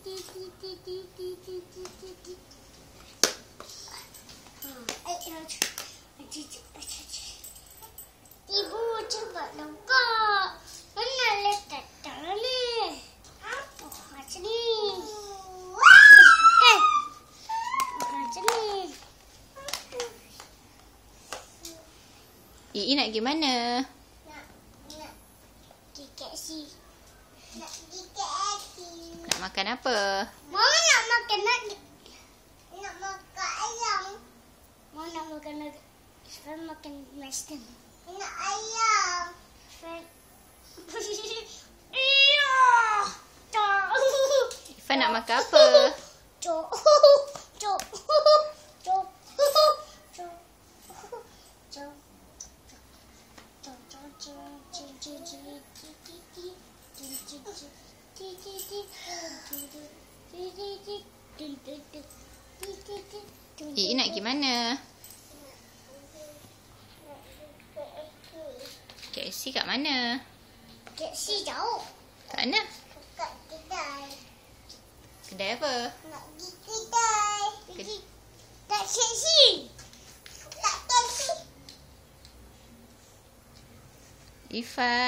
Ibu cuba nak Mana letak tangan ni? Apa macam ni? Macam ni. Ii nak pergi mana? Nak, nak pergi KFC. Nak makan apa? Mama nak makan nak nak makan ayam. Mama nak makan nak Saya makan western. Nak ayam. Iya. Ifan nak makan apa? Cok. Cok. Cok. Cok. Cok. I nak pergi mana? KFC kat mana? KFC jauh. Kat mana? Kat kedai. Kedai apa? Nak pergi kedai. Pergi. Tak KFC. Tak KFC. Ifan.